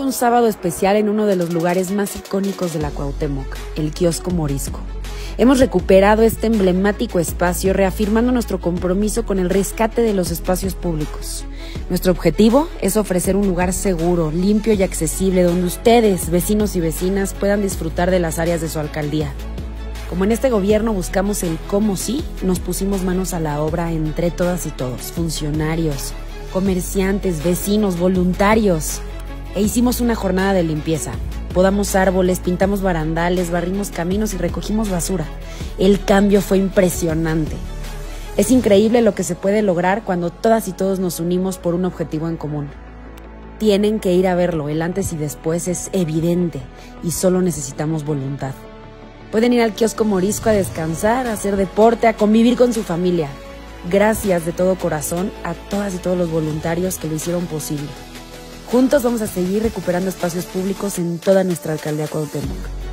Un sábado especial en uno de los lugares más icónicos de la Cuauhtémoc, el kiosco Morisco. Hemos recuperado este emblemático espacio reafirmando nuestro compromiso con el rescate de los espacios públicos. Nuestro objetivo es ofrecer un lugar seguro, limpio y accesible donde ustedes, vecinos y vecinas, puedan disfrutar de las áreas de su alcaldía. Como en este gobierno buscamos el cómo sí, nos pusimos manos a la obra entre todas y todos, funcionarios, comerciantes, vecinos, voluntarios, e hicimos una jornada de limpieza. Podamos árboles, pintamos barandales, barrimos caminos y recogimos basura. El cambio fue impresionante. Es increíble lo que se puede lograr cuando todas y todos nos unimos por un objetivo en común. Tienen que ir a verlo, el antes y después es evidente y solo necesitamos voluntad. Pueden ir al kiosco Morisco a descansar, a hacer deporte, a convivir con su familia. Gracias de todo corazón a todas y todos los voluntarios que lo hicieron posible. Juntos vamos a seguir recuperando espacios públicos en toda nuestra alcaldía Cuauhtémoc.